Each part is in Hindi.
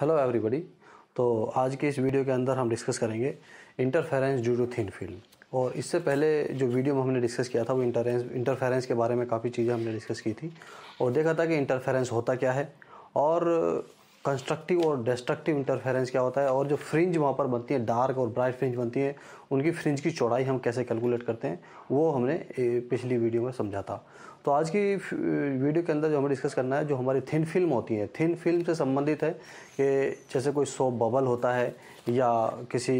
हेलो एवरीबॉडी तो आज के इस वीडियो के अंदर हम डिस्कस करेंगे interference due to thin film और इससे पहले जो वीडियो में हमने डिस्कस किया था, वो इंटरेंस इंटरफेरेंस के बारे में काफ़ी चीज़ें हमने डिस्कस की थी। और देखा था कि इंटरफेरेंस होता क्या है और कंस्ट्रक्टिव और डिस्ट्रक्टिव इंटरफेरेंस क्या होता है और जो फ्रिंज वहाँ पर बनती है डार्क और ब्राइट फ्रिंज बनती है, उनकी फ्रिंज की चौड़ाई हम कैसे कैलकुलेट करते हैं, वो हमने पिछली वीडियो में समझा था। तो आज की वीडियो के अंदर जो हमें डिस्कस करना है, जो हमारी थिन फ़िल्म होती है थिन फ़िल्म से संबंधित है कि जैसे कोई सोप बबल होता है या किसी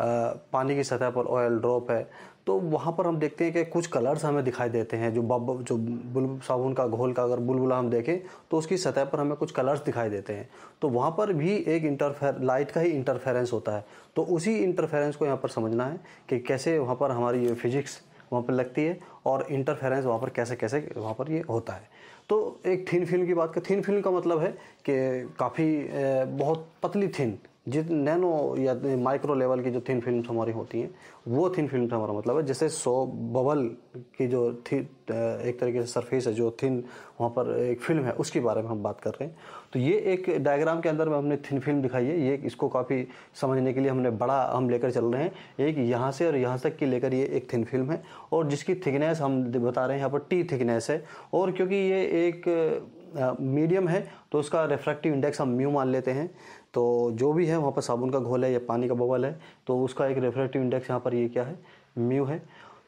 पानी की सतह पर ऑयल ड्रॉप है तो वहाँ पर हम देखते हैं कि कुछ कलर्स हमें दिखाई देते हैं, जो बब जो बुल, साबुन का घोल का अगर बुलबुला हम देखें तो उसकी सतह पर हमें कुछ कलर्स दिखाई देते हैं। तो वहाँ पर भी एक इंटरफेर लाइट का ही इंटरफेरेंस होता है। तो उसी इंटरफेरेंस को यहाँ पर समझना है कि कैसे वहाँ पर हमारी ये फिजिक्स वहाँ पर लगती है और इंटरफेरेंस वहाँ पर कैसे कैसे वहाँ पर ये होता है। तो एक थिन फ़िल्म की बात करें, थिन फ़िल्म का मतलब है कि काफ़ी बहुत पतली थिन, जित नैनो या माइक्रो लेवल की जो थिन फ़िल्म हमारी होती हैं, वो थिन फ़िल्म से हमारा मतलब है, जैसे सो बबल की जो थी एक तरीके से सरफेस है, जो थिन वहाँ पर एक फ़िल्म है, उसके बारे में हम बात कर रहे हैं। तो ये एक डायग्राम के अंदर में हमने थिन फ़िल्म दिखाई है, ये इसको काफ़ी समझने के लिए हमने बड़ा हम लेकर चल रहे हैं, एक यहाँ से और यहाँ तक की लेकर ये एक थिन फ़िल्म है, और जिसकी थिकनेस हम बता रहे हैं, यहाँ पर टी थिकनेस है, और क्योंकि ये एक मीडियम है तो उसका रिफ्रैक्टिव इंडेक्स हम म्यू मान लेते हैं। तो जो भी है, वहाँ पर साबुन का घोल है, या पानी का बबल है तो उसका एक रिफ्रैक्टिव इंडेक्स यहाँ पर ये क्या है? म्यू है।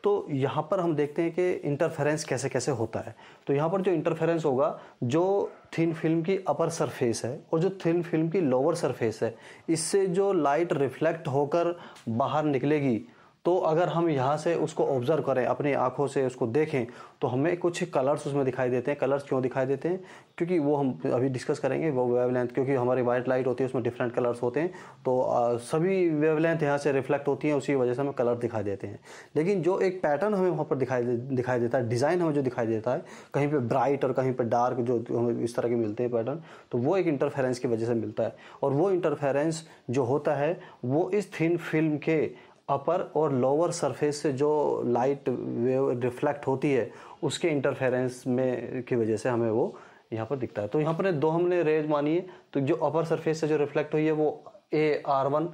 तो यहाँ पर हम देखते हैं कि इंटरफेरेंस कैसे कैसे होता है। तो यहाँ पर जो इंटरफेरेंस होगा, जो थिन फ़िल्म की अपर सरफेस है, और जो थिन फ़िल्म की लोअर सरफेस है, इससे जो लाइट रिफ्लेक्ट होकर बाहर निकलेगी तो अगर हम यहाँ से उसको ऑब्ज़र्व करें अपनी आँखों से उसको देखें तो हमें कुछ कलर्स उसमें दिखाई देते हैं। कलर्स क्यों दिखाई देते हैं? क्योंकि वो हम अभी डिस्कस करेंगे वो वेवलेंथ क्योंकि हमारी वाइट लाइट होती है उसमें डिफरेंट कलर्स होते हैं। तो आ, सभी वेवलेंथ यहाँ से रिफ्लेक्ट होती हैं उसी वजह से हमें कलर दिखाई देते हैं। लेकिन जो एक पैटर्न हमें वहाँ पर दिखाई दिखाई देता है डिज़ाइन हमें जो दिखाई देता है कहीं पर ब्राइट और कहीं पर डार्क जो हमें इस तरह के मिलते हैं पैटर्न तो वो एक इंटरफेरेंस की वजह से मिलता है। और वो इंटरफेरेंस जो होता है वो इस थिन फ़िल्म के अपर और लोअर सरफेस से जो लाइट वेव रिफ्लेक्ट होती है, उसके इंटरफेरेंस में, की वजह से हमें वो यहाँ पर दिखता है। तो यहाँ पर दो हमने रेज मानी है। तो जो अपर सरफेस से जो रिफ्लेक्ट हुई है, वो ए आर वन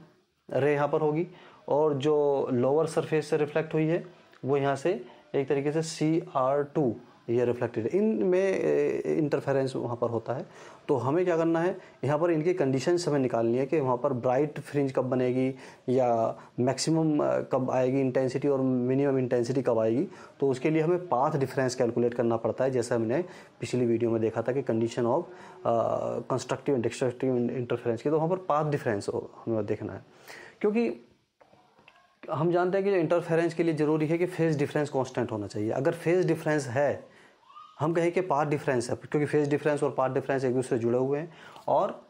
रे यहाँ पर होगी और जो लोअर सरफेस से रिफ्लेक्ट हुई है, वो यहाँ से एक तरीके से सी आर टू ये रिफ्लेक्टेड इन में इंटरफेरेंस वहाँ पर होता है। तो हमें क्या करना है? यहाँ पर इनकी कंडीशंस हमें निकालनी है कि वहाँ पर ब्राइट फ्रिंज कब बनेगी या मैक्सिमम कब आएगी इंटेंसिटी और मिनिमम इंटेंसिटी कब आएगी? तो उसके लिए हमें पाथ डिफरेंस कैलकुलेट करना पड़ता है। जैसा हमने पिछली वीडियो में देखा था कि condition of constructive destructive interference की। तो वहाँ पर पाथ डिफरेंस हमें देखना है। क्योंकि हम जानते हैं कि इंटरफेरेंस के लिए ज़रूरी है कि फ़ेज़ डिफरेंस कांस्टेंट होना चाहिए। अगर फ़ेज़ डिफरेंस है हम कहें कि पार्ट डिफरेंस है, क्योंकि फ़ेज़ डिफरेंस और पार्ट डिफरेंस एक दूसरे से जुड़े हुए हैं। और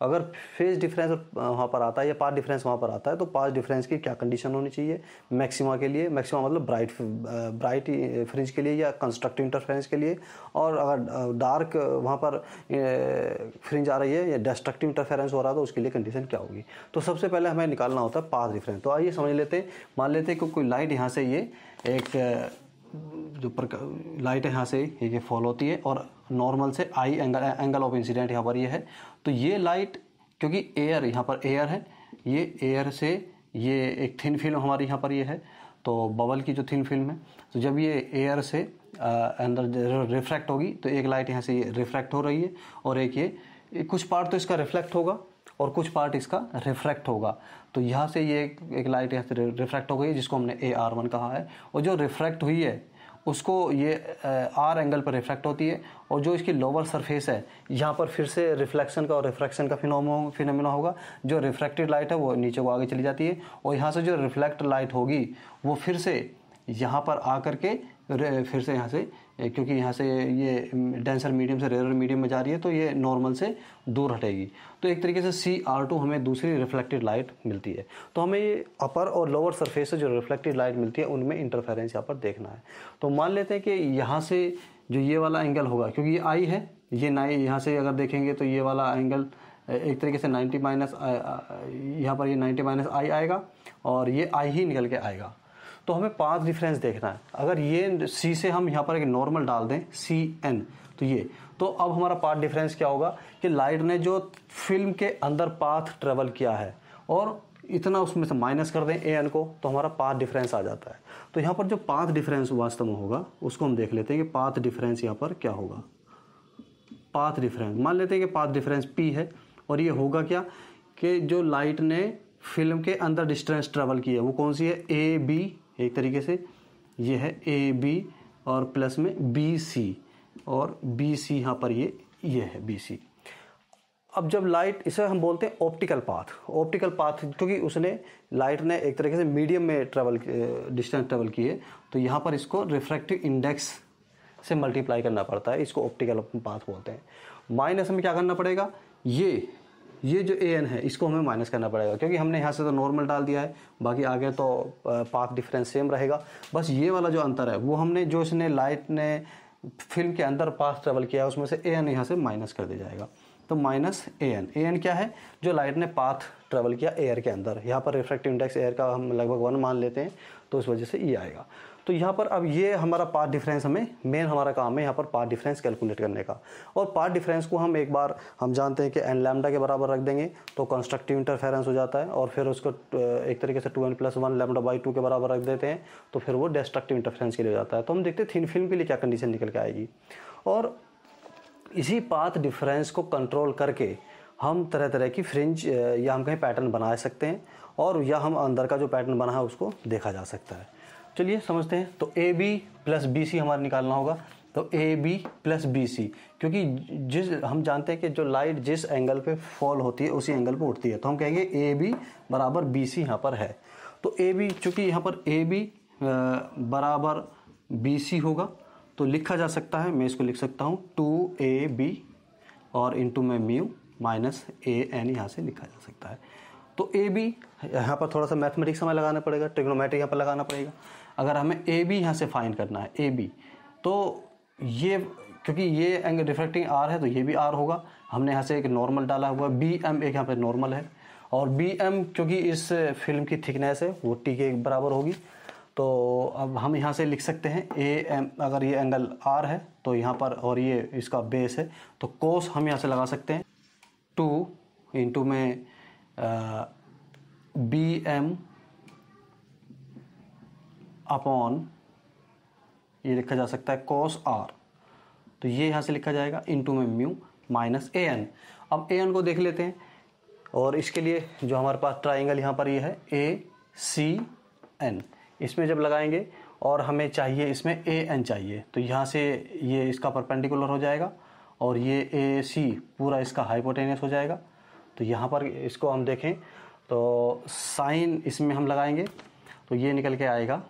अगर फ़ेज़ डिफरेंस वहाँ पर आता है या पार्ट डिफरेंस वहाँ पर आता है तो पार्ट डिफरेंस की क्या कंडीशन होनी चाहिए? मैक्सिमा के लिए मैक्सिमा मतलब ब्राइट ब्राइट फ्रिंज के लिए या कंस्ट्रक्टिव इंटरफेरेंस के लिए। और अगर डार्क वहाँ पर फ्रिंज आ रही है या डिस्ट्रक्टिव इंटरफेरेंस हो रहा है तो उसके लिए कंडीशन क्या होगी? तो सबसे पहले हमें निकालना होता है पाथ डिफरेंस तो आइए समझ लेते हैं। मान लेते हैं कि कोई लाइट यहाँ से ये एक जो लाइट है यहाँ से ये फॉल होती है और नॉर्मल से I angle angle of incident यहाँ पर ये है। तो ये लाइट क्योंकि एयर यहाँ पर एयर है ये एयर से ये एक थिन फ़िल्म हमारी यहाँ पर ये है। तो बबल की जो थिन फ़िल्म है तो जब ये एयर से अंदर रिफ्रैक्ट होगी तो एक लाइट यहाँ से ये रिफ्रैक्ट हो रही है और एक ये कुछ पार्ट तो इसका रिफ्लेक्ट होगा और कुछ पार्ट इसका रिफ्रैक्ट होगा। तो यहाँ से ये एक, एक लाइट यहाँ से रिफ्रैक्ट हो गई जिसको हमने ए आर वन कहा है। और जो रिफ्रैक्ट हुई है उसको ये आर एंगल पर रिफ्लेक्ट होती है और जो इसकी लोअर सरफेस है, यहाँ पर फिर से रिफ्लेक्शन का और रिफ्रैक्शन का फिनोमो फिनोमिना होगा। जो रिफ्रैक्टेड लाइट है, वो नीचे को आगे चली जाती है और यहाँ से जो रिफ्लेक्ट लाइट होगी, वो फिर से यहाँ पर आकर के फिर से यहाँ से क्योंकि यहाँ से ये डेंसर मीडियम से रेयर मीडियम में जा रही है तो ये नॉर्मल से दूर हटेगी। तो एक तरीके से सी आर टू हमें दूसरी रिफ्लेक्टेड लाइट मिलती है। तो हमें ये अपर और लोअर सरफेस से जो रिफ्लेक्टेड लाइट मिलती है, उनमें इंटरफेरेंस यहाँ पर देखना है। तो मान लेते हैं कि यहाँ से जो ये वाला एंगल होगा, क्योंकि ये आई है, ये नाई यहाँ से अगर देखेंगे तो ये वाला एंगल एक तरीके से 90 माइनस यहाँ पर ये 90 माइनस आई आएगा, और ये आई ही निकल के आएगा। तो हमें पाँच डिफरेंस देखना है। अगर ये सी से हम यहाँ पर एक नॉर्मल डाल दें सी एन तो ये। तो अब हमारा पाथ डिफरेंस क्या होगा कि लाइट ने जो फ़िल्म के अंदर पाथ ट्रेवल किया है, और इतना उसमें से माइनस कर दें ए एन को तो हमारा पाथ डिफरेंस आ जाता है। तो यहाँ पर जो पाथ डिफरेंस वास्तव में होगा, उसको हम देख लेते हैं कि पाथ डिफरेंस यहाँ पर क्या होगा। पाथ डिफरेंस मान लेते हैं कि पाथ डिफरेंस पी है, और ये होगा क्या कि जो लाइट ने फ़िल्म के अंदर डिस्टेंस ट्रेवल की है, वो कौन सी है? ए बी एक तरीके से ये है ए बी और प्लस में बी सी और बी सी यहाँ पर ये ये है बी सी अब जब लाइट इसे हम बोलते हैं ऑप्टिकल पाथ ऑप्टिकल पाथ क्योंकि उसने लाइट ने एक तरीके से मीडियम में ट्रेवल डिस्टेंस ट्रेवल की है तो यहाँ पर इसको रिफ्रैक्टिव इंडेक्स से मल्टीप्लाई करना पड़ता है, इसको ऑप्टिकल पाथ बोलते हैं। माइनस में क्या करना पड़ेगा? ये ये जो ए एन है, इसको हमें माइनस करना पड़ेगा, क्योंकि हमने यहाँ से तो नॉर्मल डाल दिया है, बाकी आगे तो पाथ डिफरेंस सेम रहेगा। बस ये वाला जो अंतर है, वो हमने जो इसने लाइट ने फ़िल्म के अंदर पाथ ट्रेवल किया है, उसमें से ए एन यहाँ से माइनस कर दिया जाएगा। तो minus A N A N क्या है? जो लाइट ने पाथ ट्रेवल किया एयर के अंदर। यहाँ पर रिफ्रेक्टिव इंडेक्स एयर का हम लगभग वन मान लेते हैं तो उस वजह से ये आएगा। तो यहाँ पर अब ये हमारा पार्ट डिफरेंस हमें मेन हमारा काम है यहाँ पर पार्ट डिफरेंस कैलकुलेट करने का। और पार्ट डिफरेंस को हम एक बार हम जानते हैं कि एन लैमडा के बराबर रख देंगे तो कंस्ट्रक्टिव इंटरफेरेंस हो जाता है और फिर उसको एक तरीके से two N plus one lambda by two के बराबर रख देते हैं तो फिर वो डेस्ट्रक्टिव इंटरफेरेंस के लिए हो जाता है। तो हम देखते हैं थीन फ़िल्म के लिए क्या कंडीशन निकल के आएगी। और इसी पाथ डिफरेंस को कंट्रोल करके हम तरह तरह की फ्रिंज या हम कहीं पैटर्न बना सकते हैं और या हम अंदर का जो पैटर्न बना है उसको देखा जा सकता है। चलिए समझते हैं। तो A B plus B C हमारा निकालना होगा। तो A B plus B C क्योंकि जिस, हम जानते हैं कि जो लाइट जिस एंगल पे फॉल होती है, उसी एंगल पे उठती है। तो हम कहेंगे ए बी बराबर बी सी यहाँ पर है। तो ए बी चूँकि यहाँ पर ए बी बराबर बी सी होगा तो लिखा जा सकता है। मैं इसको लिख सकता हूँ। टू ए बी और इंटू में म्यू माइनस ए एन यहाँ से लिखा जा सकता है। तो ए बी यहाँ पर थोड़ा सा मैथमेटिक्स हमें लगाना पड़ेगा ट्रिग्नोमेट्रिक यहाँ पर लगाना पड़ेगा। अगर हमें ए बी यहाँ से फाइन करना है ए बी तो ये, क्योंकि ये एंगल रिफ्लेक्टिंग आर है तो ये भी आर होगा। हमने यहाँ से एक नॉर्मल डाला हुआ बी एम एक यहाँ पर नॉर्मल है। और बी एम क्योंकि इस फ़िल्म की थिकनेस है, वो टी के बराबर होगी। तो अब हम यहाँ से लिख सकते हैं ए एम अगर ये एंगल आर है तो यहाँ पर और ये इसका बेस है तो कोस हम यहाँ से लगा सकते हैं। टू इंटू में बी एम अपॉन ये लिखा जा सकता है कॉस आर तो ये यहाँ से लिखा जाएगा इनटू में म्यू माइनस ए एन अब ए एन को देख लेते हैं, और इसके लिए जो हमारे पास ट्राइंगल यहाँ पर ये है ए सी एन इसमें जब लगाएँगे, और हमें चाहिए इसमें ए एन चाहिए तो यहाँ से ये इसका परपेंडिकुलर हो जाएगा, और ये ए सी पूरा इसका हाइपोटेनियस हो जाएगा। तो यहाँ पर इसको हम देखें तो साइन इसमें हम लगाएँगे तो ये निकल के आएगा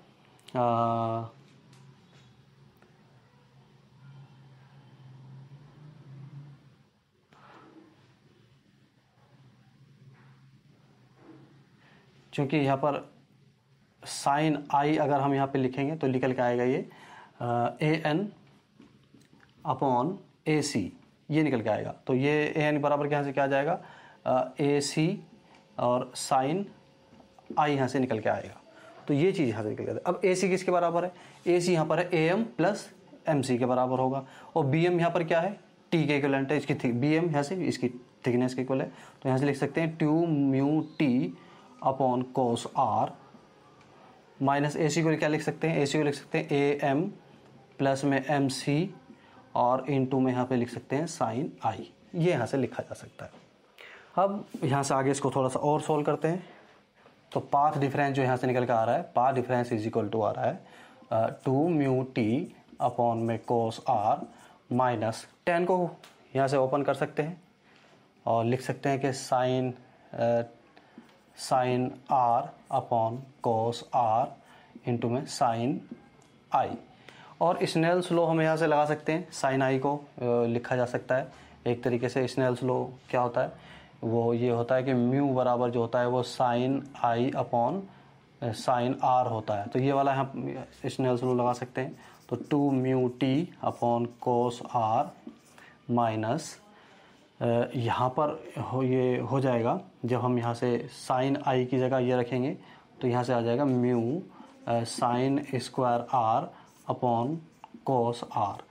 क्योंकि यहाँ पर साइन आई अगर हम यहाँ पे लिखेंगे तो निकल के आएगा ये ए एन अपॉन ए सी ये निकल के आएगा। तो ये ए एन बराबर के यहाँ से क्या जाएगा? ए सी और साइन आई यहाँ से निकल के आएगा। तो ये चीज़ यहाँ से निकल के अब ए सी किसके बराबर है? ए सी यहाँ पर है A M plus M C के बराबर होगा। और बी एम यहाँ पर क्या है? टी के इक्वलेंट है, इसकी बी एम यहाँ से इसकी थिकनेस के इक्वल है। तो यहाँ से लिख सकते हैं two mu t upon cos r minus A C को क्या लिख सकते हैं? ए सी को लिख सकते हैं ए एम प्लस में एम सी और इन टू में यहाँ पे लिख सकते हैं साइन आई ये यहाँ से लिखा जा सकता है। अब यहाँ से आगे इसको थोड़ा सा और सोल्व करते हैं। तो पाथ डिफरेंस जो यहाँ से निकल कर आ रहा है path difference is equal to आ रहा है टू म्यू टी अपॉन में कोस आर माइनस टेन को यहाँ से ओपन कर सकते हैं और लिख सकते हैं कि sine sine r upon cos r into में साइन आई और स्नेल स्लो हम यहाँ से लगा सकते हैं साइन आई को लिखा जा सकता है। एक तरीके से स्नेल स्लो क्या होता है? वो ये होता है कि म्यू बराबर जो होता है वो sine I upon sine r होता है। तो ये वाला हम स्नेल्स रूल लगा सकते हैं। तो two mu t upon cos r minus यहाँ पर हो, ये हो जाएगा। जब हम यहाँ से साइन आई की जगह ये रखेंगे तो यहाँ से आ जाएगा mu sine square r upon cos r.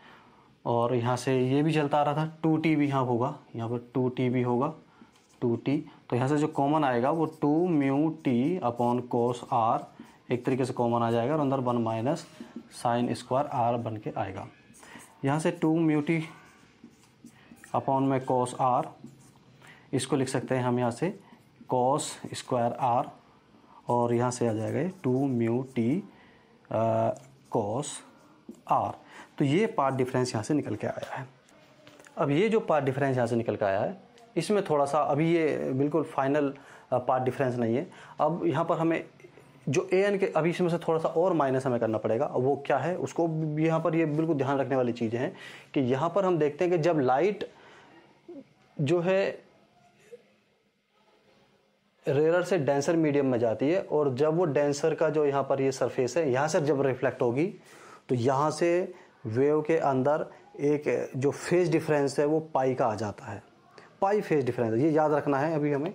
और यहाँ से ये भी चलता आ रहा था। टू टी भी यहाँ होगा। यहाँ पर टू टी भी होगा। टू टी तो यहाँ से जो कॉमन आएगा वो two mu t upon cos r एक तरीके से कॉमन आ जाएगा और अंदर one minus sine square r बन के आएगा। यहाँ से टू म्यू टी अपॉन में कोस आर इसको लिख सकते हैं हम यहाँ से कोस स्क्वायर आर और यहाँ से आ जाएगा two mu t cos r तो ये पार्ट डिफरेंस यहाँ से निकल के आया है। अब ये जो पार्ट डिफरेंस यहाँ से निकल के आया है इसमें थोड़ा सा अभी ये बिल्कुल फाइनल पार्ट डिफरेंस नहीं है। अब यहाँ पर हमें जो ए एन के अभी इसमें से थोड़ा सा और माइनस हमें करना पड़ेगा। वो क्या है, उसको यहाँ पर ये बिल्कुल ध्यान रखने वाली चीज़ें हैं कि यहाँ पर हम देखते हैं कि जब लाइट जो है रेयर से डेंसर मीडियम में जाती है और जब वो डेंसर का जो यहाँ पर ये सरफेस है, यहाँ से जब रिफ्लेक्ट होगी तो यहाँ से वेव के अंदर एक जो फ़ेज़ डिफरेंस है वो पाई का आ जाता है। पाई फ़ेज़ डिफरेंस, ये याद रखना है अभी हमें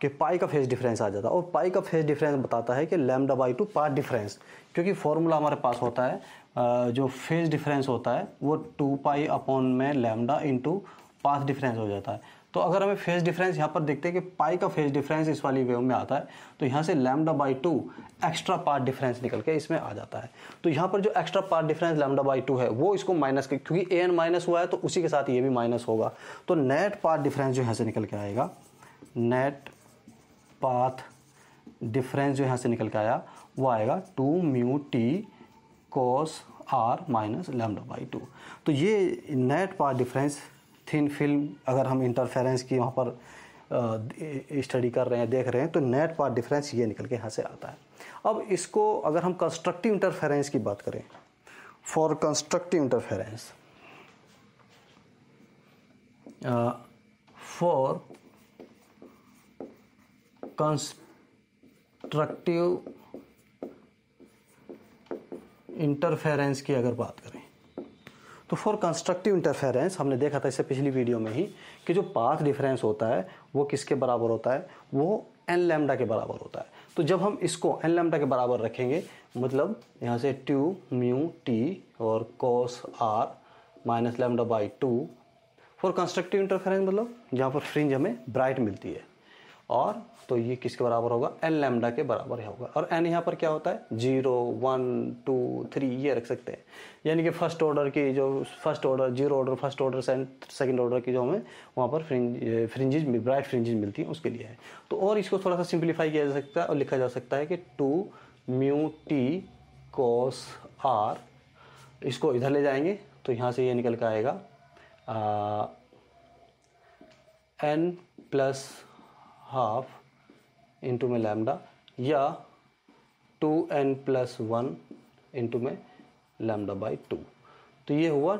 कि पाई का फ़ेज़ डिफरेंस आ जाता है और पाई का फ़ेज़ डिफरेंस बताता है कि lambda by two path difference, क्योंकि फॉर्मूला हमारे पास होता है जो फ़ेज़ डिफरेंस होता है, वो टू पाई अपॉन में लैमडा इंटू पाथ डिफरेंस हो जाता है। तो अगर हमें फ़ेज़ डिफरेंस यहाँ पर देखते हैं कि पाई का फ़ेज़ डिफरेंस इस वाली वेव में आता है तो यहाँ से lambda by two extra path difference निकल के इसमें आ जाता है। तो यहाँ पर जो extra path difference lambda by two है, वो इसको माइनस क्योंकि ए एन माइनस हुआ है तो उसी के साथ ये भी माइनस होगा। तो नेट पार्ट डिफरेंस जो यहाँ से निकल के आएगा, नेट पाथ डिफरेंस जो यहाँ से निकल के आया, वो आएगा two mu t cos r minus lambda by two. तो ये net path difference thin film अगर हम इंटरफेरेंस की वहाँ पर स्टडी कर रहे हैं, देख रहे हैं तो नेट पार डिफरेंस ये निकल के यहाँ से आता है। अब इसको अगर हम कंस्ट्रक्टिव इंटरफेरेंस की बात करें for constructive interference for constructive interference की अगर बात करें तो फॉर कंस्ट्रक्टिव इंटरफेरेंस हमने देखा था इससे पिछली वीडियो में ही कि जो पाथ डिफरेंस होता है, वो किसके बराबर होता है? वो एन लैमडा के बराबर होता है। तो जब हम इसको एन लैमडा के बराबर रखेंगे मतलब यहाँ से ट्यू म्यू टी और cos r minus lambda by two for constructive interference मतलब जहाँ पर फ्रिंज हमें ब्राइट मिलती है। और तो ये किसके बराबर होगा? एन लैमडा के बराबर होगा। और एन यहाँ पर क्या होता है? ज़ीरो वन टू थ्री ये रख सकते हैं। यानी कि फ़र्स्ट ऑर्डर की जो first order zero order first order second order की जो हमें वहाँ पर फ्रिंज फ्रिंजेज ब्राइट फ्रिंजेज मिलती हैं, उसके लिए है। तो और इसको थोड़ा सा सिंप्लीफाई किया जा सकता है और लिखा जा सकता है कि two mu t cos r इसको इधर ले जाएँगे तो यहाँ से ये निकल कर आएगा एन प्लस हाफ़ इंटू में लैमडा या two n plus one into में लैमडा बाई टू तो ये हुआ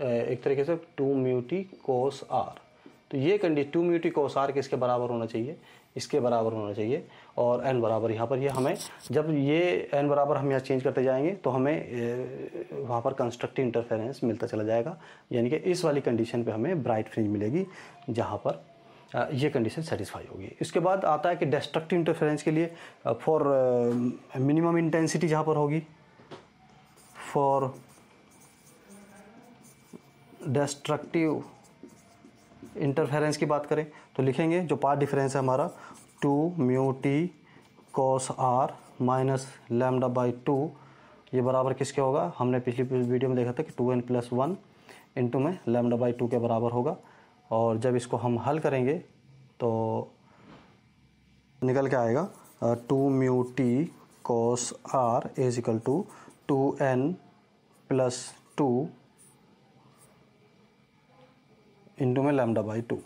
एक तरीके से टू म्यूटी कोस आर तो ये condition two mu t cos r किसके बराबर होना चाहिए? इसके बराबर होना चाहिए, और एन बराबर यहाँ पर ये हमें, जब ये एन बराबर हम यहाँ चेंज करते जाएँगे तो हमें वहाँ पर कंस्ट्रक्टिव इंटरफेरेंस मिलता चला जाएगा, यानी कि इस वाली कंडीशन पे हमें ब्राइट फ्रिंज मिलेगी, जहाँ पर ये कंडीशन सेटिस्फाई होगी। इसके बाद आता है कि डेस्ट्रक्टिव इंटरफेरेंस के लिए फॉर मिनिमम इंटेंसिटी जहाँ पर होगी फॉर डेस्ट्रक्टिव इंटरफेरेंस की बात करें तो लिखेंगे जो पार्ट डिफरेंस है हमारा two mu t cos r minus lambda by two ये बराबर किसके होगा? हमने पिछली वीडियो में देखा था कि two n plus one into में लेमडा बाई टू के बराबर होगा। और जब इसको हम हल करेंगे तो निकल के आएगा two mu t cos r is equal to two n plus two into में लैमडा बाई टू।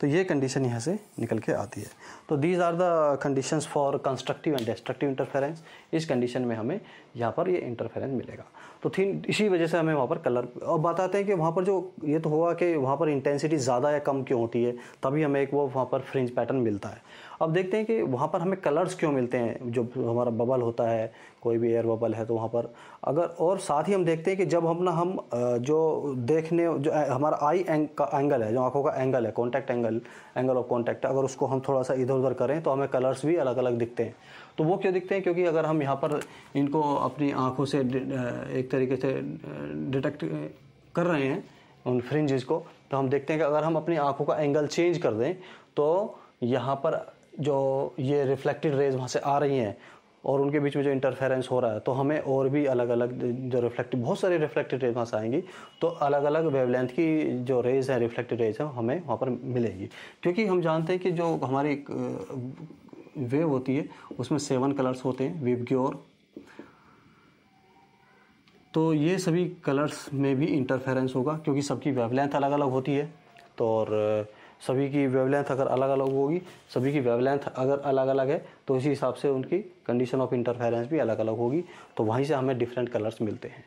तो ये कंडीशन यहाँ से निकल के आती है। तो these are the conditions for constructive and destructive interference इस कंडीशन में हमें यहाँ पर ये इंटरफेरेंस मिलेगा। तो थी, इसी वजह से हमें वहाँ पर कलर और बताते हैं कि वहाँ पर जो ये तो हुआ कि वहाँ पर इंटेंसिटी ज़्यादा या कम क्यों होती है, तभी हमें एक वो वहाँ पर फ्रिंज पैटर्न मिलता है। अब देखते हैं कि वहाँ पर हमें कलर्स क्यों मिलते हैं? जो हमारा बबल होता है, कोई भी एयर बबल है तो वहाँ पर। अगर, और साथ ही हम देखते हैं कि जब हम ना, हम जो देखने, जो हमारा आई एंग का एंगल है, जो आँखों का एंगल है contact angle angle of contact अगर उसको हम थोड़ा सा इधर उधर करें तो हमें कलर्स भी अलग अलग दिखते हैं। तो वो क्यों दिखते हैं? क्योंकि अगर हम यहाँ पर इनको अपनी आँखों से एक तरीके से डिटेक्ट कर रहे हैं, उन फ्रिंजेस को तो हम देखते हैं कि अगर हम अपनी आँखों का एंगल चेंज कर दें तो यहाँ पर जो ये रिफ्लेक्टेड रेज वहाँ से आ रही हैं और उनके बीच में जो इंटरफेरेंस हो रहा है तो हमें और भी अलग अलग जो रिफ्लेक्टिव बहुत सारी रिफ्लेक्टेड रेज वहाँ से आएँगी तो अलग अलग वेवलेंथ की जो रेज है रिफ्लेक्टेड रेज है, हमें वहाँ पर मिलेगी। क्योंकि हम जानते हैं कि जो हमारी वेव होती है, उसमें सेवन कलर्स होते हैं वेव की ओर। तो ये सभी कलर्स में भी इंटरफेरेंस होगा, क्योंकि सबकी वेवलेंथ अलग अलग होती है तो और सभी की वेवलेंथ अगर अलग अलग होगी, सभी की वेवलेंथ अगर अलग अलग है तो इसी हिसाब से उनकी कंडीशन ऑफ़ इंटरफेरेंस भी अलग अलग होगी। तो वहीं से हमें डिफरेंट कलर्स मिलते हैं।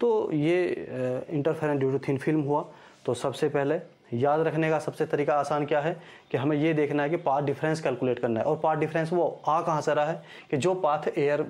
तो ये interference due to thin film हुआ। तो सबसे पहले याद रखने का सबसे तरीका आसान क्या है कि हमें ये देखना है कि पाथ डिफरेंस कैलकुलेट करना है। और पाथ डिफरेंस वो आ कहाँ से रहा है कि जो पाथ एयर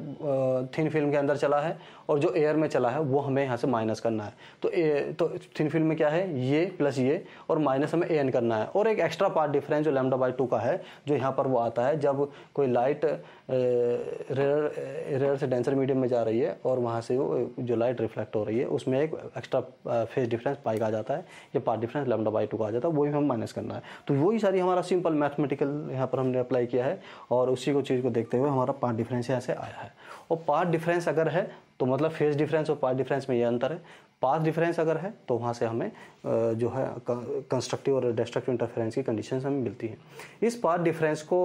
थिन फ़िल्म के अंदर चला है और जो एयर में चला है वो हमें यहाँ से माइनस करना है। तो ए, तो थिन फ़िल्म में क्या है? ये प्लस ये और माइनस हमें एन करना है। और एक एक्स्ट्रा पार्ट डिफरेंस जो लेमडा बाई टू का है जो यहाँ पर वो आता है जब कोई लाइट रेयर रेयर से डेंसर मीडियम में जा रही है और वहाँ से वो जो लाइट रिफ्लेक्ट हो रही है, उसमें एक एक्स्ट्रा फेस डिफरेंस पाई का आ जाता है, या path difference lambda by two का आ जाता है वही हमें माइनस करना है। तो वही सारी हमारा सिंपल मैथमेटिकल यहाँ पर हमने अप्लाई किया है और उसी को चीज़ को देखते हुए हमारा पार्ट डिफरेंस यहाँ से आया है। और पार्ट डिफरेंस अगर है तो मतलब फेस डिफरेंस और पार्ट डिफरेंस में ये अंतर है। पाथ डिफरेंस अगर है तो वहाँ से हमें जो है कंस्ट्रक्टिव और डिस्ट्रक्टिव इंटरफेरेंस की कंडीशन हमें मिलती हैं। इस पाथ डिफरेंस को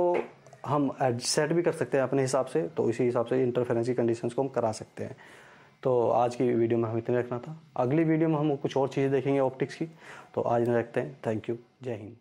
हम सेट भी कर सकते हैं अपने हिसाब से तो इसी हिसाब से इंटरफेरेंस की कंडीशन को हम करा सकते हैं। तो आज की वीडियो में हम इतने रखना था। अगली वीडियो में हम कुछ और चीज़ें देखेंगे ऑप्टिक्स की। तो आज रखते हैं। थैंक यू जय हिंद